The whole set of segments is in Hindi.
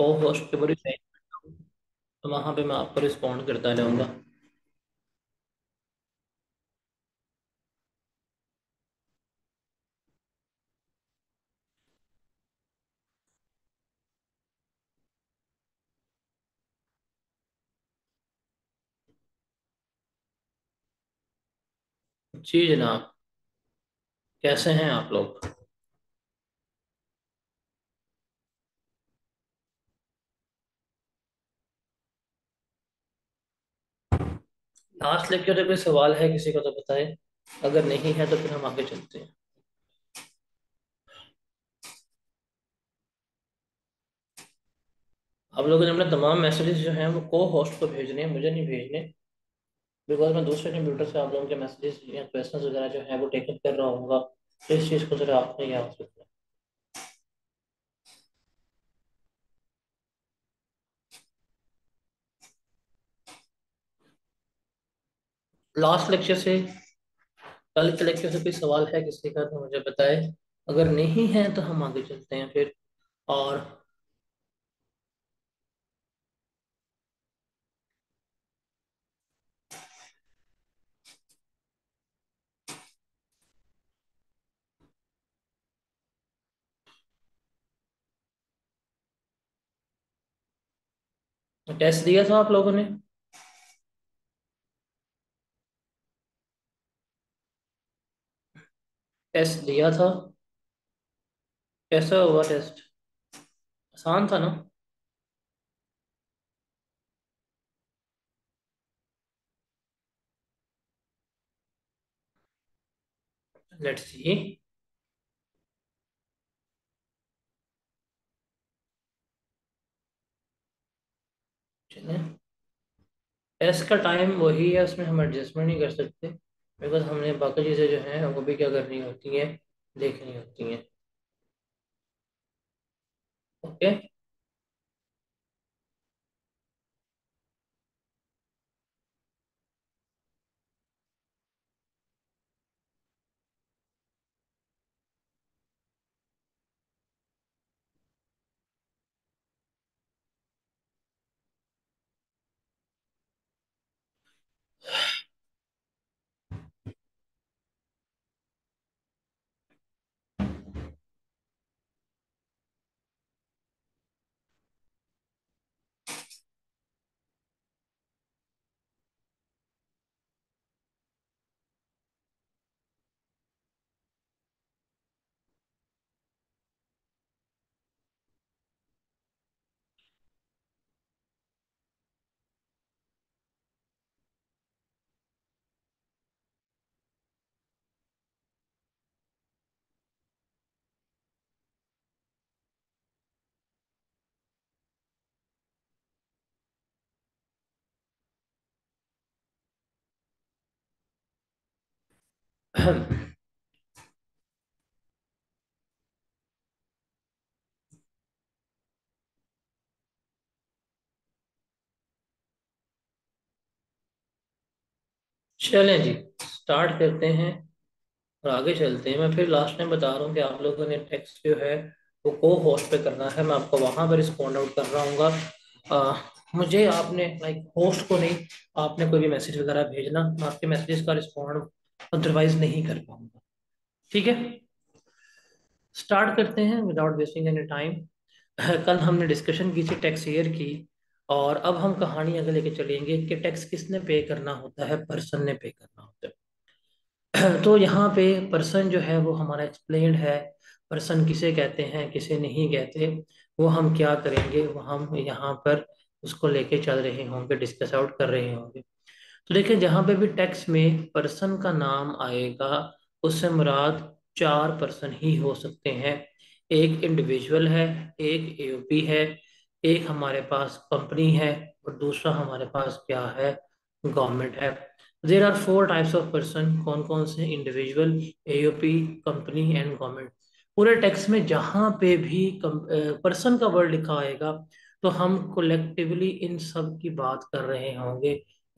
को होस्ट के तो वहाँ पे मैं आपको रिस्पॉन्ड करता रहूँगा। जी जनाब, कैसे हैं आप लोग? लास्ट लेक्चर में कोई सवाल है किसी को तो बताए। अगर नहीं है तो फिर हम आगे चलते हैं। आप लोगों ने अपने तमाम मैसेजेस जो हैं वो को होस्ट को भेजने हैं, मुझे नहीं भेजने। बिकॉज़ मैं दूसरे कंप्यूटर से आप लोगों के मैसेजेस या क्वेश्चन वगैरह जो है वो टेकअप कर रहा हूँ तो इस चीज़ को जरा आपने याद रखना। लास्ट लेक्चर से, कल के लेक्चर से कोई सवाल है किसी का तो मुझे बताए। अगर नहीं है तो हम आगे चलते हैं फिर। और टेस्ट दिया था आप लोगों ने? टेस्ट दिया था। कैसा हुआ टेस्ट आसान था ना? लेट्स सी टेस्ट का टाइम वही है, उसमें हम एडजस्टमेंट नहीं कर सकते। बिकॉज़ हमने बाकी चीज़ें जो हैं वो भी क्या करनी होती हैं, देखनी होती हैं। ओके चलें जी स्टार्ट करते हैं और आगे चलते हैं। मैं फिर लास्ट टाइम बता रहा हूँ कि आप लोगों ने टेक्स्ट जो है, वो को होस्ट पे करना है। मैं आपको वहाँ पर रिस्पॉन्ड आउट कर रहा हूँ मुझे आपने लाइक होस्ट को नहीं, आपने कोई भी मैसेज वगैरह भेजना आपके मैसेजेस का रिस्पॉन्ड अदरवाइज़ नहीं कर पाऊँगा। ठीक है? स्टार्ट करते हैं विदाउट वेस्टिंग एनी टाइम कल हमने डिस्कशन की थी टैक्स ईयर की, और अब हम कहानी आगे लेके चलेंगे कि टैक्स किसने पे करना होता है पर्सन ने पे करना होता है। तो यहाँ पे पर्सन जो है वो हमारा एक्सप्लेन है। पर्सन किसे कहते हैं, किसे नहीं कहते, वो हम क्या करेंगे, वो हम यहाँ पर उसको लेके चल रहे होंगे डिस्कस आउट कर रहे होंगे। तो देखिए, जहाँ पे भी टैक्स में पर्सन का नाम आएगा, उससे मुराद चार पर्सन ही हो सकते हैं। एक इंडिविजुअल है, एक एओपी है, एक हमारे पास कंपनी है और दूसरा हमारे पास क्या है? गवर्नमेंट है। There are four types of person कौन कौन से individual AOP company and government पूरे टैक्स में जहाँ पे भी पर्सन का वर्ड लिखा आएगा तो हम कोलेक्टिवली इन सब की बात कर रहे होंगे।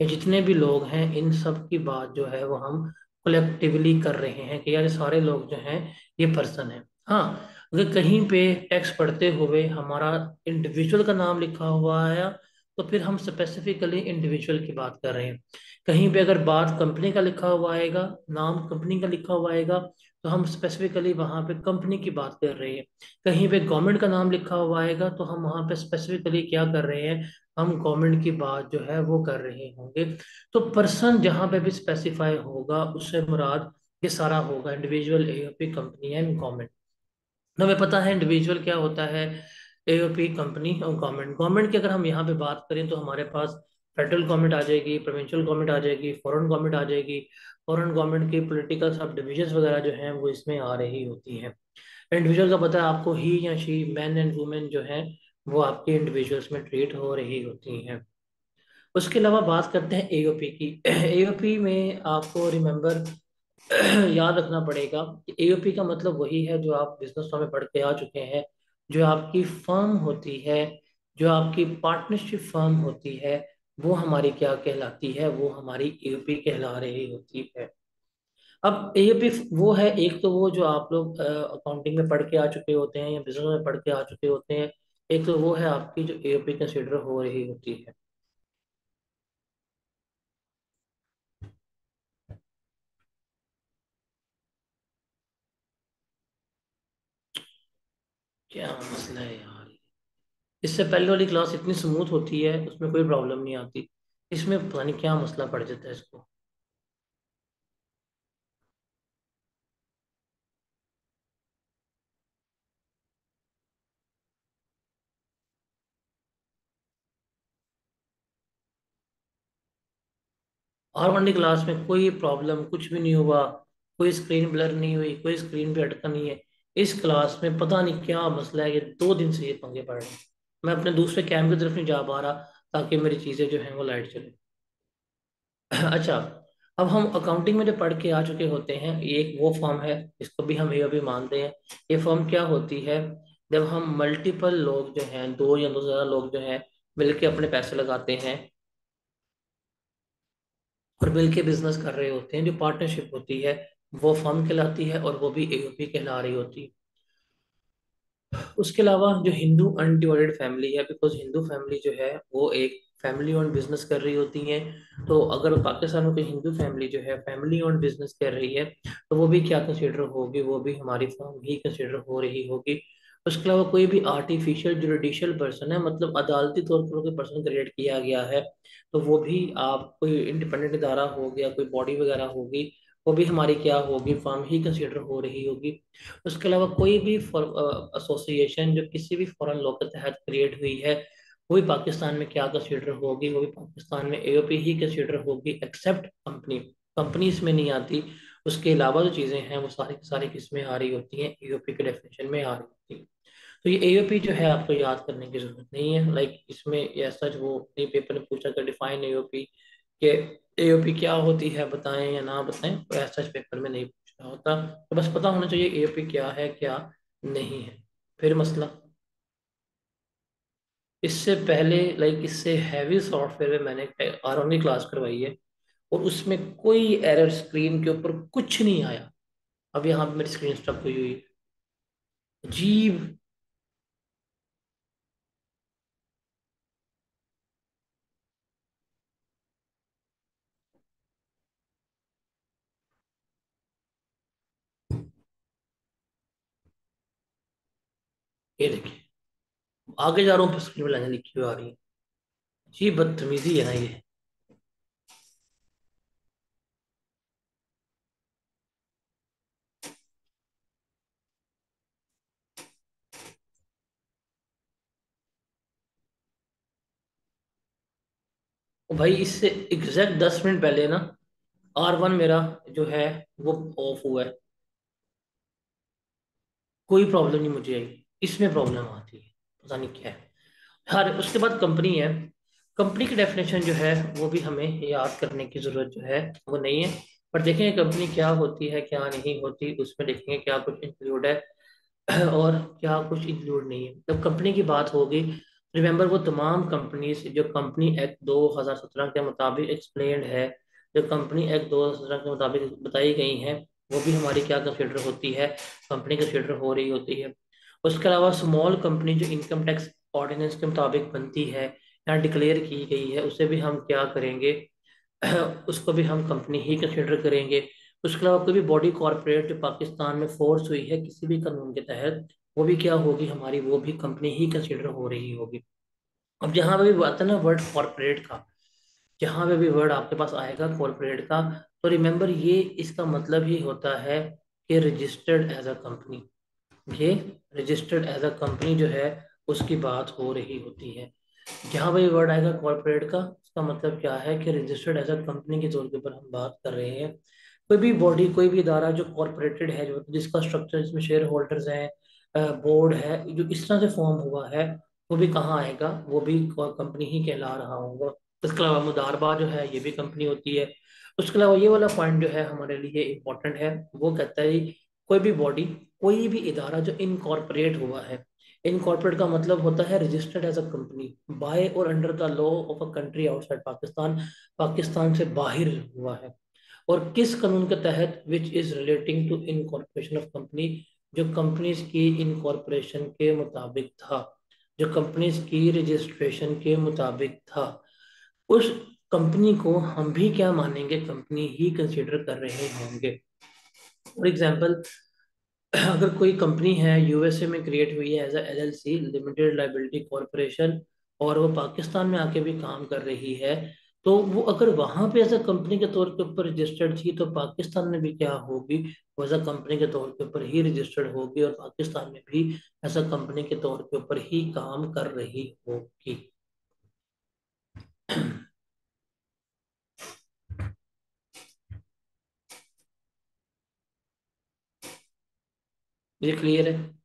जितने भी लोग हैं, इन सब की बात जो है वो हम कोलेक्टिवली कर रहे हैं कि यार सारे लोग जो हैं, ये पर्सन है। हाँ अगर कहीं पे टैक्स पढ़ते हुए हमारा इंडिविजुअल का नाम लिखा हुआ है तो फिर हम स्पेसिफिकली इंडिविजुअल की बात कर रहे हैं। कहीं पे अगर बात कंपनी का लिखा हुआ आएगा, नाम कंपनी का लिखा हुआ आएगा तो हम स्पेसिफिकली वहाँ पे कंपनी की बात कर रहे हैं। कहीं पे गवर्नमेंट का नाम लिखा हुआ आएगा तो हम वहाँ पे स्पेसिफिकली क्या कर रहे हैं, हम गवर्नमेंट की बात जो है वो कर रहे होंगे। तो पर्सन जहाँ पे भी स्पेसिफाई होगा, उससे मुराद ये सारा होगा individual AOP company and government हमें पता है इंडिविजुअल क्या होता है एओपी कंपनी और गवर्नमेंट गवर्नमेंट की अगर हम यहाँ पे बात करें तो हमारे पास फेडरल गवर्नमेंट आ जाएगी प्रोविंशियल गवर्नमेंट आ जाएगी फॉरेन गवर्नमेंट आ जाएगी फॉरेन गवर्नमेंट की पोलिटिकल सब डिविजन वगैरह जो हैं, वो इसमें आ रही होती हैं। इंडिविजुअल का पता है आपको ही या शी मैन एंड वुमेन जो है, वो आपके इंडिविजुअल्स में ट्रीट हो रही होती हैं। उसके अलावा बात करते हैं एओपी की। एओपी में आपको रिमेंबर याद रखना पड़ेगा कि एओपी का मतलब वही है जो आप बिज़नेस में पढ़ के आ चुके हैं, जो आपकी फर्म होती है, जो आपकी पार्टनरशिप फर्म होती है वो हमारी क्या कहलाती है? वो हमारी एओपी कहला रही होती है। अब एओपी वो है, एक तो वो जो आप लोग अकाउंटिंग में पढ़ के आ चुके होते हैं या बिज़नेस में पढ़ के आ चुके होते हैं, एक तो वो है आपकी जो एपी कंसिडर हो रही होती है। क्या मसला है? इससे पहले वाली क्लास इतनी स्मूथ होती है, उसमें कोई प्रॉब्लम नहीं आती। इसमें पता नहीं क्या मसला पड़ जाता है इसको। आर वन डी क्लास में कोई प्रॉब्लम कुछ भी नहीं हुआ, कोई स्क्रीन ब्लर नहीं हुई, कोई स्क्रीन पे अटका नहीं है, इस क्लास में पता नहीं क्या मसला है ये दो दिन से ये पंगे पड़ रहे हैं। मैं अपने दूसरे कैम की तरफ़ नहीं जा पा रहा ताकि मेरी चीज़ें जो हैं वो लाइट चले। अच्छा अब हम अकाउंटिंग में जो पढ़ के आ चुके होते हैं, ये एक वो फॉर्म है, इसको भी हम ये भी मानते हैं। ये फॉर्म क्या होती है? जब हम मल्टीपल लोग जो हैं, दो या दो ज़्यादा लोग जो हैं, मिलके अपने पैसे लगाते हैं और मिलके बिज़नेस कर रहे होते हैं, जो पार्टनरशिप होती है, वो फॉर्म कहलाती है और वो भी एओपी कहला रही होती है। उसके अलावा जो हिंदू अनडिवाइडेड फैमिली है बिकॉज़ हिंदू फैमिली जो है, वो एक फैमिली ऑन बिज़नेस कर रही होती है। तो अगर पाकिस्तान में कोई हिंदू फैमिली जो है फैमिली ऑन बिज़नेस कर रही है तो वो भी क्या कंसिडर होगी? वो भी हमारी फॉर्म ही कंसिडर हो रही होगी। उसके अलावा कोई भी आर्टिफिशियल जुडिशियल पर्सन है मतलब अदालती तौर पर कोई पर्सन क्रिएट किया गया है तो वो भी आप कोई इंडिपेंडेंट इदारा हो गया, कोई बॉडी वगैरह होगी वो भी हमारी क्या होगी फॉर्म ही कंसिडर हो रही होगी। उसके अलावा कोई भी एसोसिएशन जो किसी भी फॉरेन लॉ के तहत क्रिएट हुई है, वो भी पाकिस्तान में क्या कंसिडर होगी, वो भी पाकिस्तान में एओपी ही कंसिडर होगी एक्सेप्ट कंपनी कंपनी इसमें नहीं आती, उसके अलावा जो चीज़ें हैं, वो सारी सारी किस्में आ रही होती हैं एओपी के डेफिनेशन में आ रही होती हैं। तो ये एओपी जो है, आपको याद करने की ज़रूरत नहीं है। लाइक इसमें ऐसा जो पेपर में पूछा कर डिफाइन एओपी के एओपी क्या होती है, बताएँ या ना बताएँ तो ऐसा पेपर में नहीं पूछना होता। तो बस पता होना चाहिए एओपी क्या है, क्या नहीं है। फिर मसला। इससे पहले लाइक इससे हैवी सॉफ्टवेयर में मैंने आर की क्लास करवाई है और उसमें कोई एरर स्क्रीन के ऊपर कुछ नहीं आया। अब यहाँ पे मेरी स्क्रीन स्टॉप हुई हुई अजीब ये देखिए, आगे जा रहा हूँ स्क्रीन में लाइनें लिखी हुई आ रही है। जी, बदतमीजी है ना ये। भाई, इससे एग्जैक्ट दस मिनट पहले ना आर वन मेरा जो है, वो ऑफ़ हुआ है। कोई प्रॉब्लम नहीं, मुझे आई। इसमें प्रॉब्लम आती है। पता नहीं क्या है। हर, उसके बाद कंपनी है। कंपनी की डेफिनेशन जो है, वो भी हमें याद करने की ज़रूरत जो है, वो नहीं है। पर देखेंगे कंपनी क्या होती है, क्या नहीं होती, उसमें देखेंगे क्या कुछ इंक्लूड है और क्या कुछ इंक्लूड नहीं है। जब कंपनी की बात होगी रिमेंबर वो तमाम कंपनीज़ जो कंपनी एक्ट 2017 के मुताबिक एक्सप्लेन है, जो कंपनी एक्ट 2017 के मुताबिक बताई गई हैं, वो भी हमारी क्या कंसिडर होती है? कंपनी कंसिडर हो रही होती है। उसके अलावा स्मॉल कंपनी जो इनकम टैक्स ऑर्डिनेंस के मुताबिक बनती है, या डिक्लेयर की गई है, उसे भी हम क्या करेंगे? उसको भी हम कंपनी ही कंसिडर करेंगे। उसके अलावा कोई भी बॉडी कॉरपोरेट जो पाकिस्तान में फोर्स हुई है, किसी भी कानून के तहत, वो भी क्या होगी हमारी? वो भी कंपनी ही कंसिडर हो रही होगी। अब जहाँ पे भी बात है ना वर्ड कॉरपोरेट का, जहाँ पे भी वर्ड आपके पास आएगा कॉरपोरेट का तो रिमेंबर ये इसका मतलब ही होता है कि रजिस्टर्ड एज अ कंपनी ये रजिस्टर्ड एज अ कंपनी जो है, उसकी बात हो रही होती है। जहाँ पर वर्ड आएगा कॉरपोरेट का, उसका मतलब क्या है कि रजिस्टर्ड एज अ कंपनी के तौर के ऊपर हम बात कर रहे हैं। कोई भी बॉडी कोई भी इदारा जो कॉरपोरेटेड है, जो जिसका स्ट्रक्चर जिसमें शेयर होल्डर्स हैं बोर्ड है, जो इस तरह से फॉर्म हुआ है, वो भी कहाँ आएगा? वो भी कंपनी ही कहला रहा होगा। इसके अलावा मुदारबा जो है, ये भी कंपनी होती है। उसके अलावा ये वाला पॉइंट जो है, हमारे लिए इम्पोर्टेंट है। वो कहता है कोई भी बॉडी कोई भी इदारा जो इनकॉर्पोरेट हुआ है इनकॉर्पोरेट का मतलब होता है registered as a company by और under the law of a country outside Pakistan Pakistan से बाहर हुआ है। और किस कानून के तहत which is relating to incorporation of company जो कंपनीज़ की इनकॉर्पोरेशन के मुताबिक था, जो कंपनीज़ की रजिस्ट्रेशन के मुताबिक था, उस कंपनी को हम भी क्या मानेंगे? कंपनी ही कंसिडर कर रहे होंगे। फॉर एग्ज़ाम्पल अगर कोई कंपनी है यूएसए में क्रिएट हुई है as L L C limited liability corporation और वो पाकिस्तान में आके भी काम कर रही है तो वो अगर वहाँ पे एज अ कंपनी के तौर के ऊपर रजिस्टर्ड थी तो पाकिस्तान में भी क्या होगी? वो एज अ कंपनी के तौर के ऊपर ही रजिस्टर्ड होगी और पाकिस्तान में भी एज अ कंपनी के तौर के ऊपर ही काम कर रही होगी। ये क्लियर है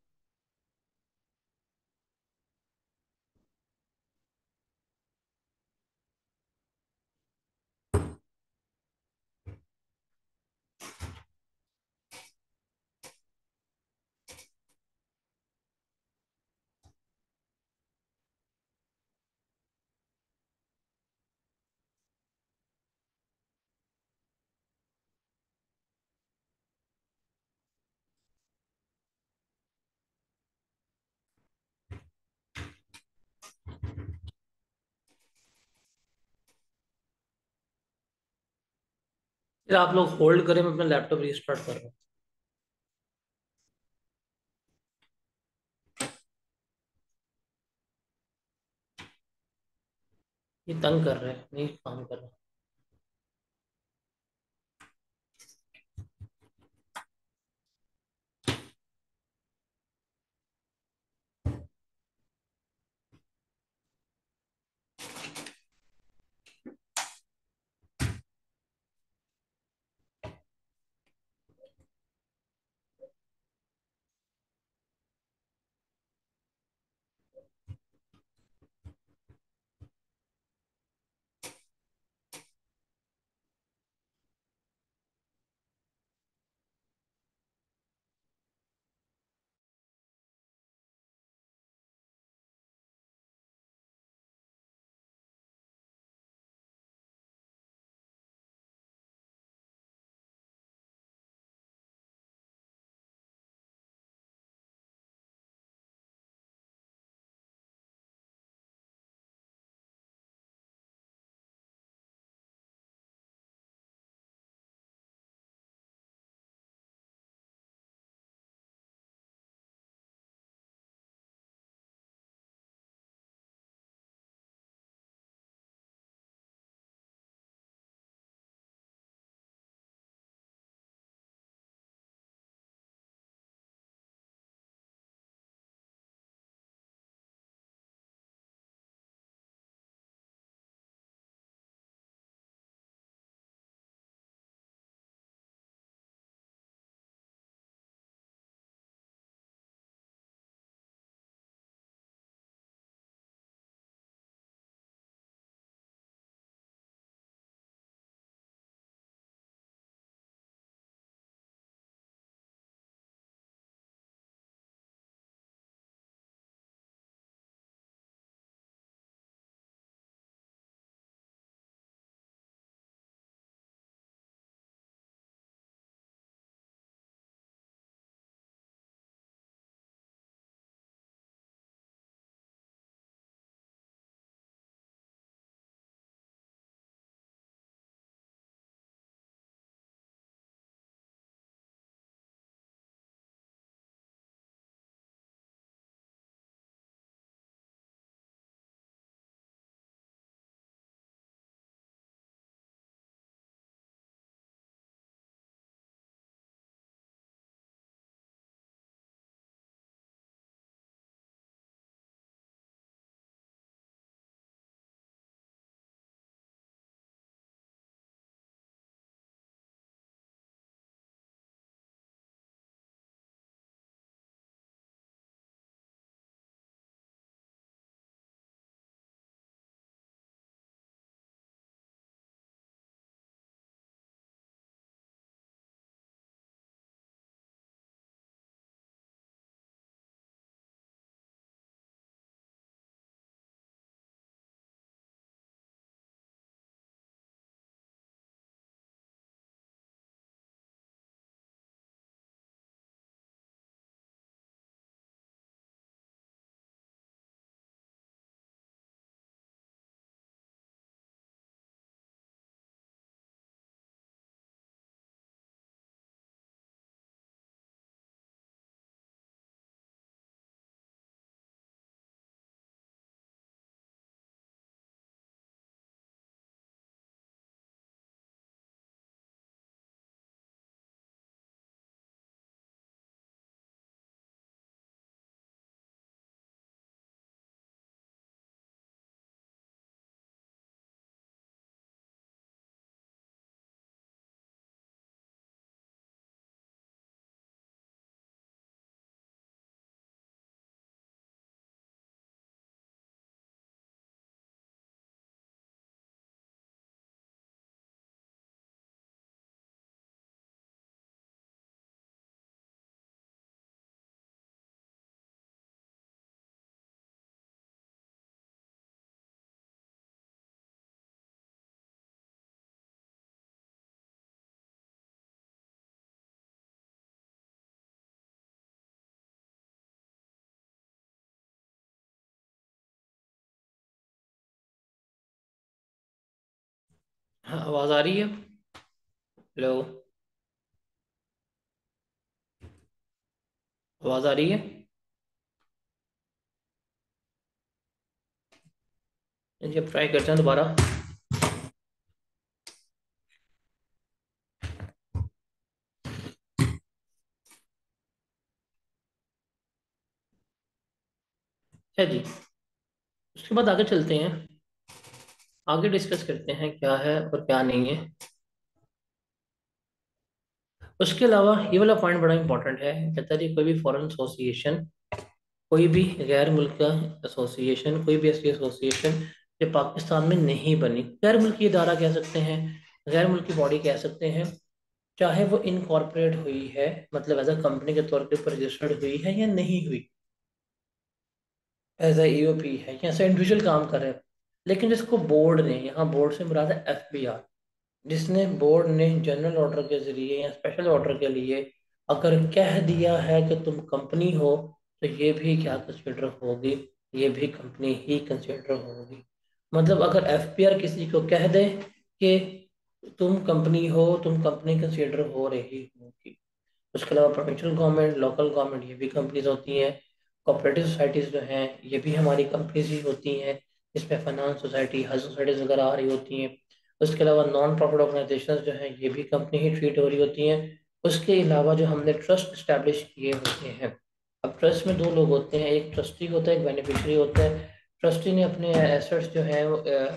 फिर आप लोग होल्ड करें, मैं अपना लैपटॉप रिस्टार्ट कर रहा हूँ। ये तंग कर रहा है, नहीं काम कर रहा। हाँ आवाज़ आ रही है? हेलो आवाज़ आ रही है? जी अब ट्राई करते हैं दोबारा। है जी। उसके बाद आगे चलते हैं। आगे डिस्कस करते हैं क्या है और क्या नहीं है। उसके अलावा ये वाला पॉइंट बड़ा इंपॉर्टेंट है, कहता है कोई भी फॉरेन एसोसिएशन कोई भी गैर मुल्क का एसोसिएशन कोई भी ऐसी एसोसिएशन जो पाकिस्तान में नहीं बनी। गैर मुल्की इदारा कह सकते हैं, गैर मुल्की बॉडी कह सकते हैं, चाहे वो इनकॉर्पोरेट हुई है मतलब एज अ कंपनी के तौर पे रजिस्टर्ड हुई है या नहीं हुई। एज ए ईओपी है, या इंडिविजुअल काम कर रहे हैं। लेकिन जिसको बोर्ड ने यहाँ बोर्ड से मुराद है एफ़ जिसने बोर्ड ने जनरल ऑर्डर के ज़रिए या स्पेशल ऑर्डर के लिए अगर कह दिया है कि तुम कंपनी हो तो ये भी क्या कंसिडर होगी? ये भी कंपनी ही कंसिडर होगी। मतलब अगर एफ़ किसी को कह दे कि तुम कंपनी हो, तुम कंपनी कंसिडर हो रही होगी। उसके अलावा प्रोविंशियल गवर्नमेंट लोकल गवर्नमेंट ये भी कंपनीज़ होती हैं। कोऑपरेटिव सोसाइटीज़ जो हैं, ये भी हमारी कंपनीज़ ही होती हैं। इसमें फाइनेंस सोसाइटी हज सोसाइटीज़ वगैरह आ रही होती हैं। उसके अलावा नॉन प्रॉफिट ऑर्गेनाइजेशन जो हैं, ये भी कंपनी ही ट्रीट हो रही होती हैं। उसके अलावा जो हमने ट्रस्ट इस्टेब्लिश किए होते हैं, अब ट्रस्ट में दो लोग होते हैं। एक ट्रस्टी होता है, एक बेनिफिशरी होता है। ट्रस्टी ने अपने एसेट्स जो है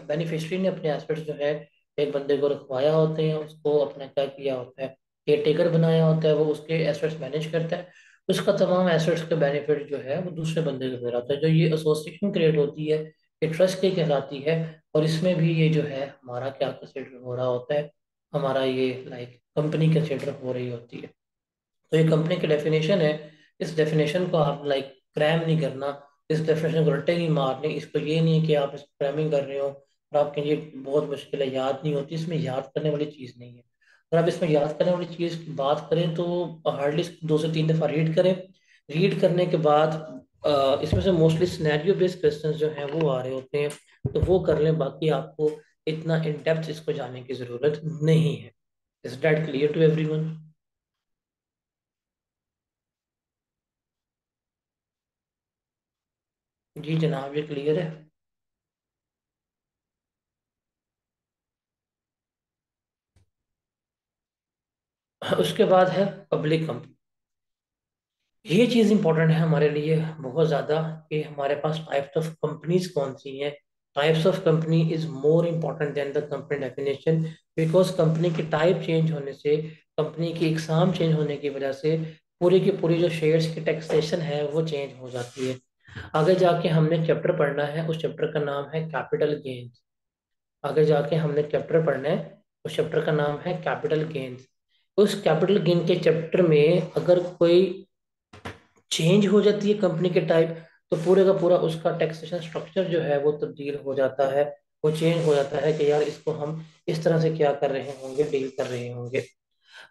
बेनिफिशरी ने अपने एसेट्स जो है, एक बंदे को रखवाया होते हैं, उसको अपना क्या किया होता है केयर टेकर बनाया होता है, वो उसके एसेट्स मैनेज करता है। उसका तमाम एसेट्स का बेनिफिट जो है, वो दूसरे बंदे को दे रहा होता है। जो ये एसोसिएशन क्रिएट होती है ये ट्रस्ट की कहलाती है और इसमें भी ये जो है, हमारा क्या कंसिडर हो रहा होता है, हमारा ये लाइक कंपनी कंसिडर हो रही होती है। तो ये कंपनी की डेफिनेशन है, इस डेफिनेशन को आप लाइक क्रैम नहीं करना, इस डेफिनेशन को रट्टे नहीं मारने, इसको ये नहीं है कि आप इस क्रैमिंग कर रहे हो और आपके लिए बहुत मुश्किल है, याद नहीं होती, इसमें याद करने वाली चीज़ नहीं है। अगर आप इसमें याद करने वाली चीज़ की बात करें तो हार्डली दो से तीन दफ़ा रीड करें। रीड करने के बाद इसमें से मोस्टली सिनेरियो बेस्ड क्वेश्चंस जो हैं, वो आ रहे होते हैं। तो वो कर लें, बाकी आपको इतना इन डेप्थ इसको जाने की ज़रूरत नहीं है। Is that clear to everyone जी जनाब, ये क्लियर है? उसके बाद है पब्लिक कंपनी ये चीज़ इंपॉर्टेंट है हमारे लिए बहुत ज़्यादा कि हमारे पास टाइप्स ऑफ़ कंपनीज़ कौन सी हैं? Types of company is more important than the company definition because company की टाइप चेंज होने से कंपनी की इकसाम चेंज होने की वजह से पूरी की पूरी जो शेयर्स की टैक्सेशन है वो चेंज हो जाती है। आगे जाके हमने चैप्टर पढ़ना है, उस चैप्टर का नाम है कैपिटल गेन्स आगे जाके हमने चैप्टर पढ़ना है, उस चैप्टर का नाम है कैपिटल गेन्स उस कैपिटल गेन के चैप्टर में अगर कोई चेंज हो जाती है कंपनी के टाइप तो पूरे का पूरा उसका टैक्सेशन स्ट्रक्चर जो है वो तब्दील हो जाता है, वो चेंज हो जाता है कि यार इसको हम इस तरह से क्या कर रहे होंगे डील कर रहे होंगे।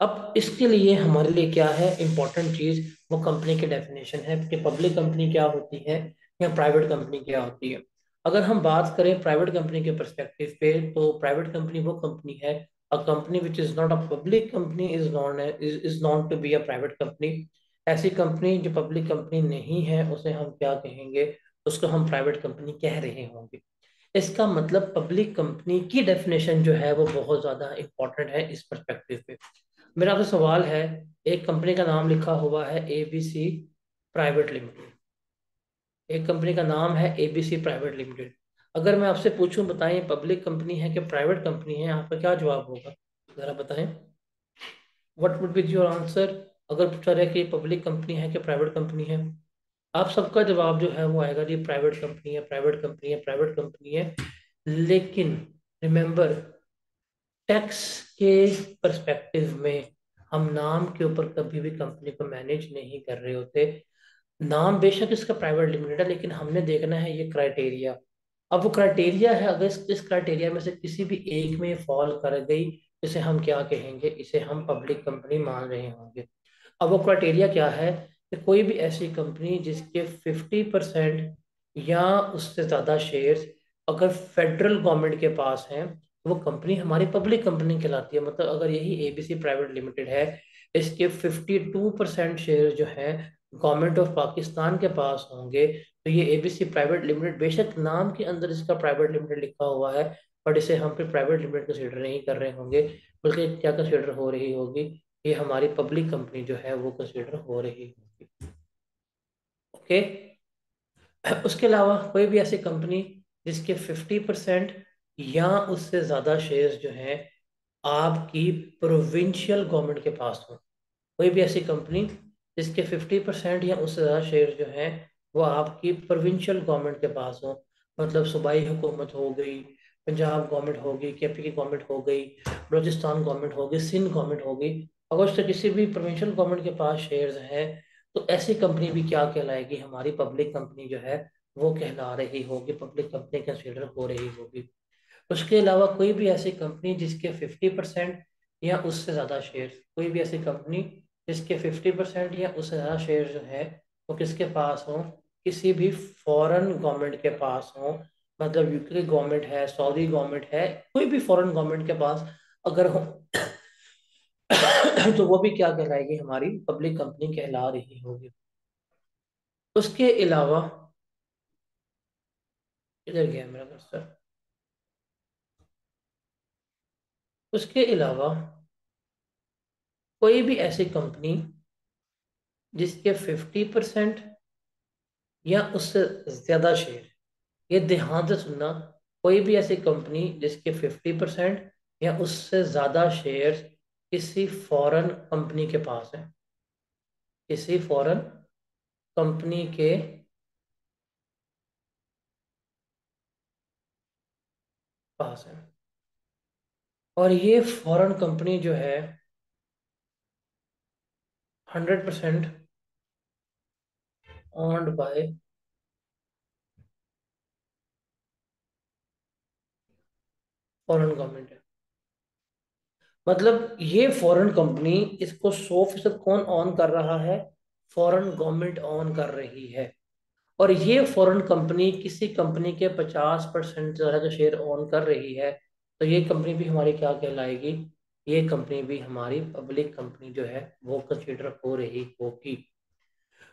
अब इसके लिए हमारे लिए क्या है इंपॉर्टेंट चीज़, वो कंपनी की डेफिनेशन है कि पब्लिक कंपनी क्या होती है या प्राइवेट कंपनी क्या होती है। अगर हम बात करें प्राइवेट कंपनी के परस्पेक्टिव पे तो प्राइवेट कंपनी वो कंपनी है a company which is not a public company is known is known to be a private company ऐसी कंपनी जो पब्लिक कंपनी नहीं है, उसे हम क्या कहेंगे? उसको हम प्राइवेट कंपनी कह रहे होंगे। इसका मतलब पब्लिक कंपनी की डेफिनेशन जो है, वो बहुत ज़्यादा इंपॉर्टेंट है इस परस्पेक्टिव पे। मेरा आपसे सवाल है, एक कंपनी का नाम लिखा हुआ है A B C private limited एक कंपनी का नाम है A B C private limited अगर मैं आपसे पूछूँ, बताएँ पब्लिक कंपनी है कि प्राइवेट कंपनी है? आपका क्या जवाब होगा? ज़रा बताएँ। What would be your answer अगर पूछा जाए कि पब्लिक कंपनी है कि प्राइवेट कंपनी है आप सबका जवाब जो है वो आएगा जी प्राइवेट कंपनी है प्राइवेट कंपनी है प्राइवेट कंपनी है। लेकिन रिमेंबर टैक्स के परस्पेक्टिव में हम नाम के ऊपर कभी भी कंपनी को मैनेज नहीं कर रहे होते। नाम बेशक इसका प्राइवेट लिमिटेड है लेकिन हमने देखना है ये क्राइटेरिया अब वो क्राइटेरिया है अगर इस, इस क्राइटेरिया में से किसी भी एक में फॉल कर गई इसे हम क्या कहेंगे? इसे हम पब्लिक कंपनी मान रहे होंगे। अब वो क्राइटेरिया क्या है कि कोई भी ऐसी कंपनी जिसके 50 परसेंट या उससे ज़्यादा शेयर्स अगर फेडरल गवर्नमेंट के पास हैं तो वो कंपनी हमारी पब्लिक कंपनी कहलाती है। मतलब अगर यही एबीसी प्राइवेट लिमिटेड है, इसके फिफ्टी टू परसेंट शेयर जो है गवर्नमेंट ऑफ़ पाकिस्तान के पास होंगे तो ये एबीसी प्राइवेट लिमिटेड बेशक नाम के अंदर इसका प्राइवेट लिमिटेड लिखा हुआ है, बट इसे हम फिर प्राइवेट लिमिटेड कंसिडर नहीं कर रहे होंगे, बल्कि क्या कंसिडर हो रही होगी? ये हमारी पब्लिक कंपनी जो है वो कंसिडर हो रही होगी। ओके उसके अलावा कोई भी ऐसी कंपनी जिसके फिफ्टी परसेंट या उससे ज़्यादा शेयर्स जो हैं आपकी प्रोविंशियल गवर्नमेंट के पास हो। कोई भी ऐसी कंपनी जिसके फिफ्टी परसेंट या उससे ज़्यादा शेयर जो हैं वो आपकी प्रोविंशियल गवर्नमेंट के पास हो। मतलब सूबाई हुकूमत हो गई, पंजाब गवर्नमेंट हो गई के पी की गवर्नमेंट हो गई, बलोचिस्तान गवर्नमेंट हो गई, सिंध गवर्नमेंट हो गई अगर उससे किसी भी प्रोविंशियल गवर्नमेंट के पास शेयर्स हैं तो ऐसी कंपनी भी क्या कहलाएगी? हमारी पब्लिक कंपनी जो है, वो कहला रही होगी। पब्लिक कंपनी कंसिडर हो रही होगी। उसके अलावा कोई भी ऐसी कंपनी जिसके फिफ्टी परसेंट या उससे ज़्यादा शेयर कोई भी ऐसी कंपनी जिसके फिफ्टी परसेंट या उससे ज़्यादा शेयर जो है, वो किसके पास हों? किसी भी फॉरेन गवर्नमेंट के पास हों। मतलब यूके गवर्नमेंट है सऊदी गवर्नमेंट है, कोई भी फॉरेन गवर्नमेंट के पास, अगर तो वो भी क्या कहलाएगी हमारी पब्लिक कंपनी कहला रही होगी। उसके अलावा, इधर गया मेरा कर्सर उसके अलावा, कोई भी ऐसी कंपनी जिसके फिफ्टी परसेंट या उससे ज़्यादा शेयर ये ध्यान से सुनना, कोई भी ऐसी कंपनी जिसके फिफ्टी परसेंट या उससे ज़्यादा शेयर किसी फॉरेन कंपनी के पास है। किसी फॉरेन कंपनी के पास है। और ये फॉरेन कंपनी जो है, hundred percent owned by foreign government है। मतलब ये फॉरेन कंपनी इसको सौ फ़ीसद कौन ऑन कर रहा है? फॉरेन गवर्नमेंट ऑन कर रही है। और ये फॉरेन कंपनी किसी कंपनी के पचास परसेंट ज़्यादा का शेयर ऑन कर रही है तो ये कंपनी भी हमारी क्या कहलाएगी? ये कंपनी भी हमारी पब्लिक कंपनी जो है, वो कंसिडर हो रही होगी।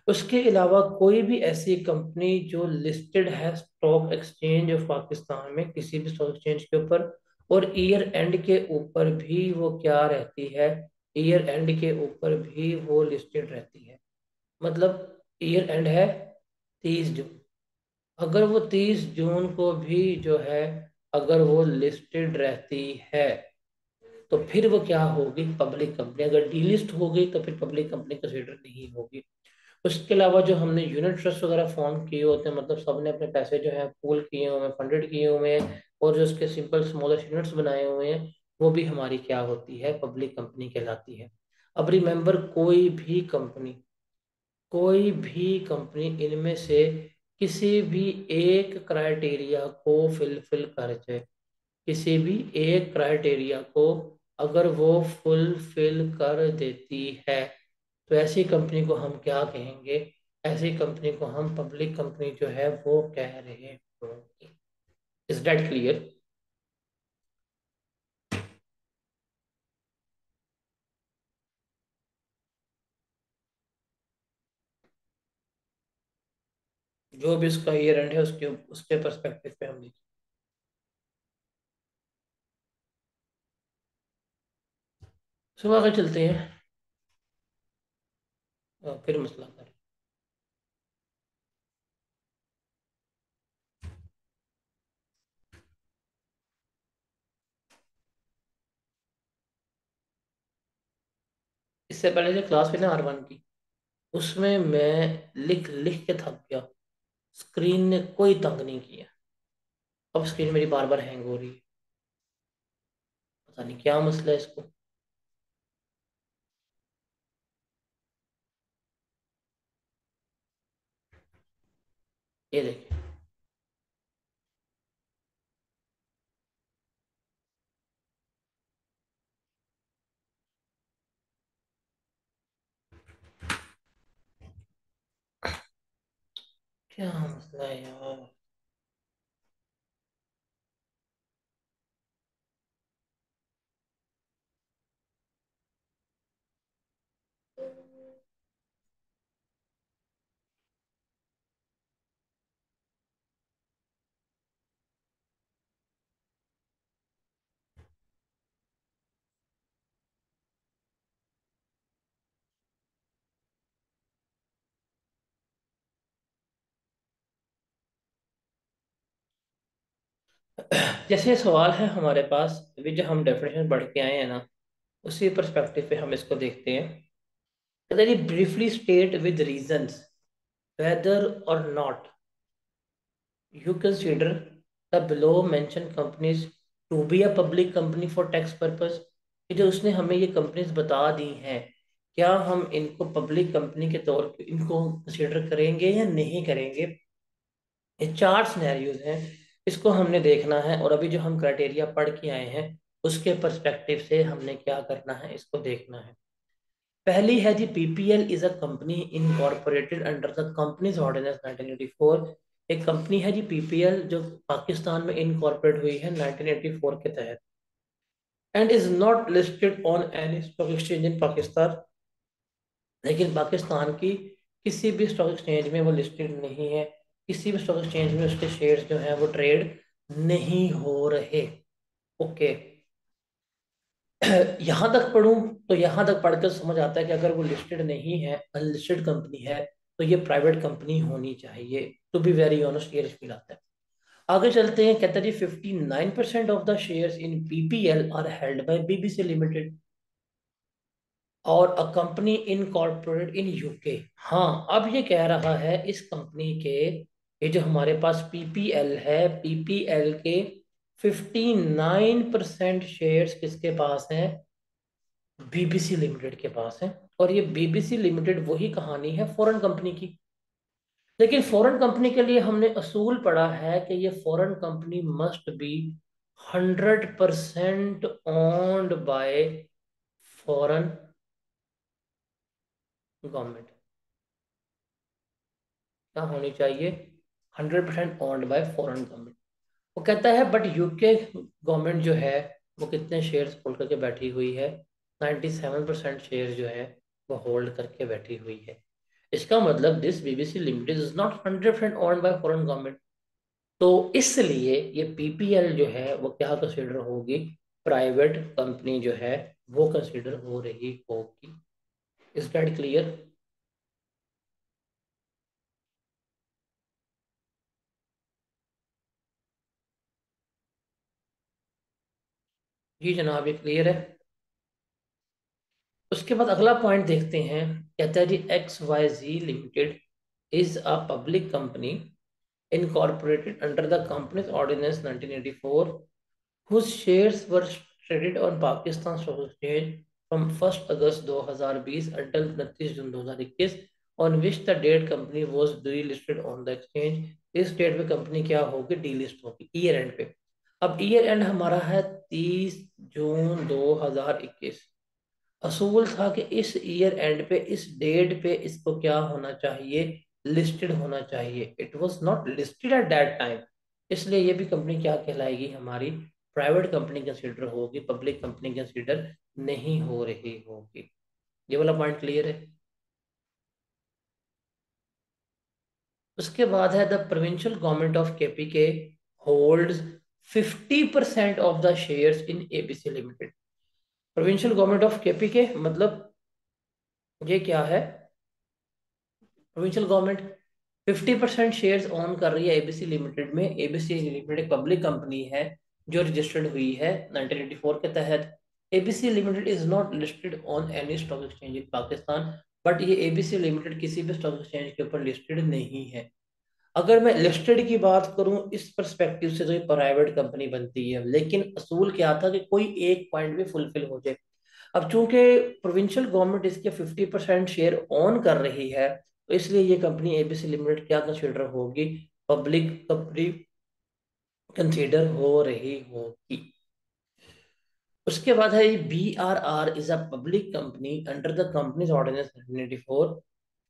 उसके अलावा कोई भी ऐसी कंपनी जो लिस्टेड है स्टॉक एक्सचेंज ऑफ़ पाकिस्तान में, किसी भी स्टॉक एक्सचेंज के ऊपर और ईयर एंड के ऊपर भी वो क्या रहती है? ईयर एंड के ऊपर भी वो लिस्टेड रहती है। मतलब ईयर एंड है तीस जून। अगर वो तीस जून को भी जो है, अगर वो लिस्टेड रहती है तो फिर वो क्या होगी? पब्लिक कंपनी अगर डीलिस्ट हो गई तो फिर पब्लिक कंपनी कंसिडर नहीं होगी। उसके अलावा जो हमने यूनिट ट्रस्ट वगैरह फॉर्म किए होते हैं मतलब सबने अपने पैसे जो है पूल किए हुए हैं फंडेड किए हुए हैं और जो उसके सिंपल स्मॉलेस्ट यूनिट्स बनाए हुए हैं, वो भी हमारी क्या होती है? पब्लिक कंपनी कहलाती है। अब रिमेंबर कोई भी कंपनी कोई भी कंपनी इनमें से किसी भी एक क्राइटेरिया को फिलफिल कर जाए किसी भी एक क्राइटेरिया को अगर वो फुलफिल कर देती है तो ऐसी कंपनी को हम क्या कहेंगे? ऐसी कंपनी को हम पब्लिक कंपनी जो है, वो कह रहे होंगे। इज़ डेट क्लियर जो भी उसका ईयर एंड है, उसके उसके परस्पेक्टिव पे हम देखें। सुबह आगे चलते हैं। फिर मसला करें। इससे पहले जो क्लास हुई ना आर वन की, उसमें मैं लिख लिख के थक गया। स्क्रीन ने कोई तंग नहीं किया। अब स्क्रीन मेरी बार बार हैंग हो रही है। पता नहीं क्या मसला है इसको। ये देखिए क्या मसला है यार जैसे सवाल है हमारे पास, अभी जो हम डेफिनेशन पढ़ के आए हैं ना, उसी परस्पेक्टिव पे हम इसको देखते हैं। Briefly state with reason whether or not you consider the below mention companies to be a public company for tax purpose जो उसने हमें ये कंपनीज़ बता दी हैं, क्या हम इनको पब्लिक कंपनी के तौर पर इनको कंसिडर करेंगे या नहीं करेंगे? ये चार स्नैरियोज हैं। इसको हमने देखना है और अभी जो हम क्राइटेरिया पढ़ के आए हैं, उसके परस्पेक्टिव से हमने क्या करना है, इसको देखना है। पहली है जी PPL is a company incorporated under the companies ordinance 1984 एक कंपनी है जी पीपीएल जो पाकिस्तान में इनकॉर्पोरेट हुई है 1984 के तहत। And is not listed on any stock exchange in Pakistan लेकिन पाकिस्तान की किसी भी स्टॉक एक्सचेंज में वो लिस्टेड नहीं है। किसी भी स्टॉक एक्सचेंज में उसके शेयर्स जो हैं वो ट्रेड नहीं हो रहे। ओके. यहाँ तक पढ़ूं तो यहाँ तक पढ़कर समझ आता है कि अगर वो लिस्टेड नहीं है अनलिस्टेड कंपनी है तो ये प्राइवेट कंपनी होनी चाहिए। टू बी वेरी ऑनेस्ट ये फील आता है। आगे चलते हैं, कहता हैं fifty nine percent of the share in PPL are held by BBC limited और a company incorporate in UK हाँ अब ये कह रहा है इस कंपनी के ये जो हमारे पास पीपीएल है पीपीएल के फिफ्टी नाइन परसेंट शेयर किसके पास हैं? बीबीसी लिमिटेड के पास है। और ये बीबीसी लिमिटेड वही कहानी है फॉरेन कंपनी की। लेकिन फॉरेन कंपनी के लिए हमने असूल पढ़ा है कि ये foreign company must be hundred percent owned by foreign government क्या होनी चाहिए? Hundred percent owned by foreign government वो कहता है बट यूके गवर्नमेंट जो है, वो कितने शेयर्स होल्ड करके बैठी हुई है? 97 परसेंट शेयर जो है, वो होल्ड करके बैठी हुई है। इसका मतलब this BBC limited is not hundred percent owned by foreign government तो इसलिए ये पीपीएल जो है, वो क्या कंसिडर होगी? प्राइवेट कंपनी जो है, वो कंसिडर हो रही होगी। इज़ दैट क्लियर जी जनाब, ये क्लियर है। उसके बाद अगला पॉइंट देखते हैं। कहता है जी X Y Z limited is a public company incorporated under the company ordinance 1984 whose shares were traded on Pakistan stock exchange from 1 August 2020 until 31 June 2021 on which the date company was delisted on the exchange इस डेट पे कंपनी क्या होगी? डीलिस्ट होगी। ईयर एंड पे। अब ईयर एंड हमारा है 30 जून 2021 असूल था कि इस ईयर एंड पे, इस डेट पे इसको क्या होना चाहिए? लिस्टेड होना चाहिए। It was not listed at that time इसलिए ये भी कंपनी क्या कहलाएगी? हमारी प्राइवेट कंपनी कंसिडर होगी पब्लिक कंपनी कंसिडर नहीं हो रही होगी। ये वाला पॉइंट क्लियर है? उसके बाद है the provincial government of KP K holds 50% of the shares in ABC limited provincial government of KP K मतलब ये क्या है? Provincial government 50 percent share own कर रही है एबीसी लिमिटेड में। एबीसी लिमिटेड पब्लिक कंपनी है जो रजिस्टर्ड हुई है 1984 के तहत। ABC limited is not listed on any stock exchange in Pakistan but ये एबीसी लिमिटेड किसी भी स्टॉक एक्सचेंज के ऊपर लिस्टेड नहीं है। अगर मैं लिस्टेड की बात करूँ, इस परस्पेक्टिव से तो ये प्राइवेट कंपनी बनती है, लेकिन असूल क्या था कि कोई एक पॉइंट भी फुलफिल हो जाए। अब चूँकि प्रोविंशियल गवर्नमेंट इसके 50 परसेंट शेयर ऑन कर रही है तो इसलिए ये कंपनी एबीसी लिमिटेड क्या कंसिडर होगी? पब्लिक कंपनी कंसिडर हो रही होगी। उसके बाद है B R R is a public company under the companies ordinance 1984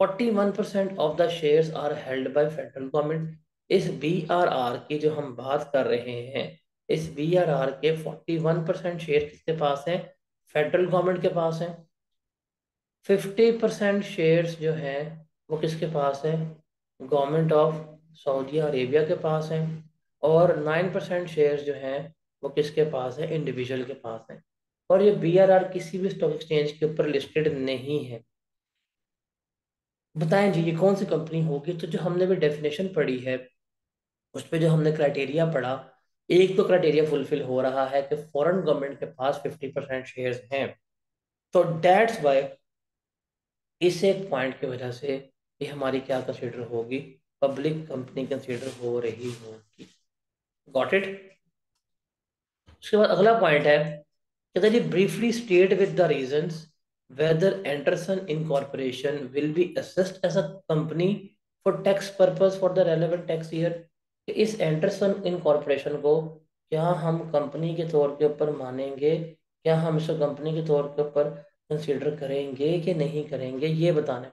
41 percent of the shares are held by federal government इस बी आर आर की जो हम बात कर रहे हैं, इस बी आर आर के 41 परसेंट शेयर किसके पास हैं? फेडरल गवर्नमेंट के पास हैं। 50 परसेंट शेयर्स जो हैं, वो किसके पास है? गवर्नमेंट ऑफ़ सऊदी अरेबिया के पास है। और नाइन परसेंट शेयर जो हैं, वो किसके पास है? इंडिविजुअल के पास है। और ये बी आर आर किसी भी स्टॉक एक्सचेंज के ऊपर लिस्टेड नहीं है। बताएँ जी, ये कौन सी कंपनी होगी? तो जो हमने भी डेफिनेशन पढ़ी है, उस पर जो हमने क्राइटेरिया पढ़ा, एक तो क्राइटेरिया फुलफिल हो रहा है कि फॉरेन गवर्नमेंट के पास फिफ्टी परसेंट शेयर हैं। तो डेट्स वाई इस एक पॉइंट की वजह से ये हमारी क्या कंसिडर होगी? पब्लिक कंपनी कंसिडर हो रही होगी। गॉट इट उसके बाद अगला पॉइंट है, कहता जी briefly state with the reasons whether Anderson Incorporation will be assessed as a company for tax purpose, for the relevant tax year इस एंडरसन इनकॉर्पोरेशन को क्या हम कंपनी के तौर के ऊपर मानेंगे? क्या हम इसको कंपनी के तौर के ऊपर कंसीडर करेंगे कि नहीं करेंगे? ये बताना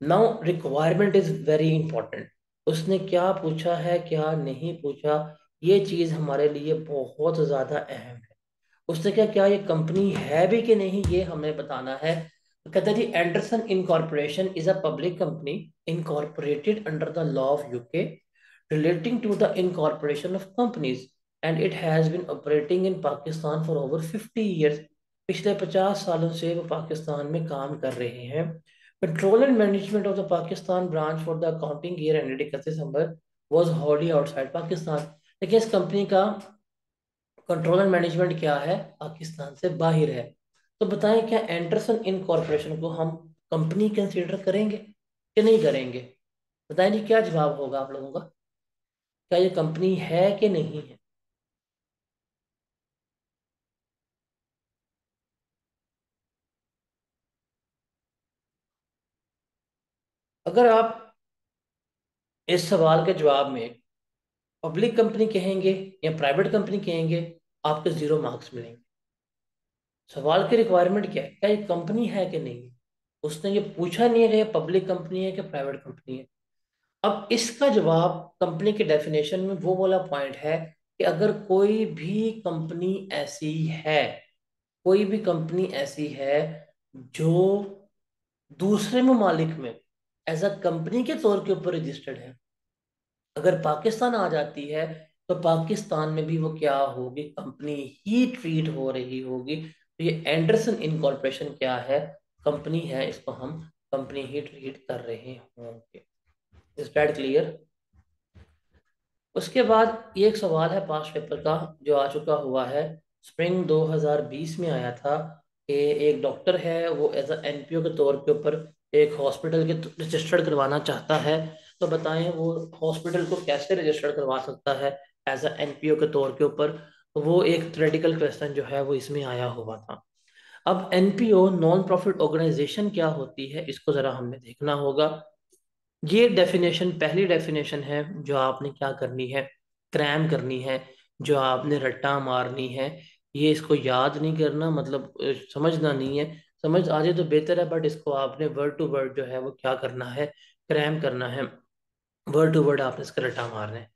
now requirement is very important उसने क्या पूछा है, क्या नहीं पूछा? ये चीज़ हमारे लिए बहुत ज़्यादा अहम है। उसने क्या क्या ये कंपनी है भी कि नहीं, ये हमें बताना है? कहते जी Anderson incorporation is a public company incorporated under the law of UK relating to the incorporation of companies and it has been operating in Pakistan for over 50 years. पिछले 50 सालों से वो पाकिस्तान में काम कर रहे हैं। Control and management of the Pakistan branch for the accounting year ended इकतीस December was wholly outside Pakistan लेकिन इस कंपनी का कंट्रोल एंड मैनेजमेंट क्या है? पाकिस्तान से बाहर है। तो बताएँ क्या एंडरसन इन कॉरपोरेशन को हम कंपनी कंसीडर करेंगे कि नहीं करेंगे? बताएँ जी क्या जवाब होगा आप लोगों का? क्या ये कंपनी है कि नहीं है? अगर आप इस सवाल के जवाब में पब्लिक कंपनी कहेंगे या प्राइवेट कंपनी कहेंगे, आपको ज़ीरो मार्क्स मिलेंगे। सवाल की रिक्वायरमेंट क्या है? क्या ये कंपनी है कि नहीं? उसने ये पूछा नहीं है कि पब्लिक कंपनी है कि प्राइवेट कंपनी है। अब इसका जवाब कंपनी के डेफिनेशन में वो वाला पॉइंट है कि अगर कोई भी कंपनी ऐसी है, कोई भी कंपनी ऐसी है जो दूसरे ममालिक में एज अ कंपनी के तौर के ऊपर रजिस्टर्ड है अगर पाकिस्तान आ जाती है तो पाकिस्तान में भी वो क्या होगी? कंपनी ही ट्रीट हो रही होगी। तो ये एंडरसन इनकॉर्पोरेशन क्या है? कंपनी है, इसको हम कंपनी ही ट्रीट कर रहे होंगे। इज़ क्लियर उसके बाद ये एक सवाल है पास पेपर का, जो आ चुका हुआ है। स्प्रिंग 2020 में आया था कि एक डॉक्टर है, वो एज अ एनपीओ के तौर के ऊपर एक हॉस्पिटल के रजिस्टर्ड करवाना चाहता है। तो बताएँ वो हॉस्पिटल को कैसे रजिस्टर्ड करवा सकता है एज अ एनपीओ के तौर के ऊपर? वो एक थ्रेटिकल क्वेश्चन जो है वो इसमें आया हुआ था। अब एनपीओ नॉन प्रॉफिट ऑर्गेनाइजेशन क्या होती है, इसको ज़रा हमने देखना होगा। ये डेफिनेशन पहली डेफिनेशन है जो आपने क्या करनी है? क्रैम करनी है, जो आपने रट्टा मारनी है। ये इसको याद नहीं करना मतलब समझना नहीं है। समझ आ जाए तो बेहतर है बट इसको आपने वर्ड टू वर्ड जो है वो क्या करना है? क्रैम करना है। वर्ड टू वर्ड आपने इसका रट्टा मारना है।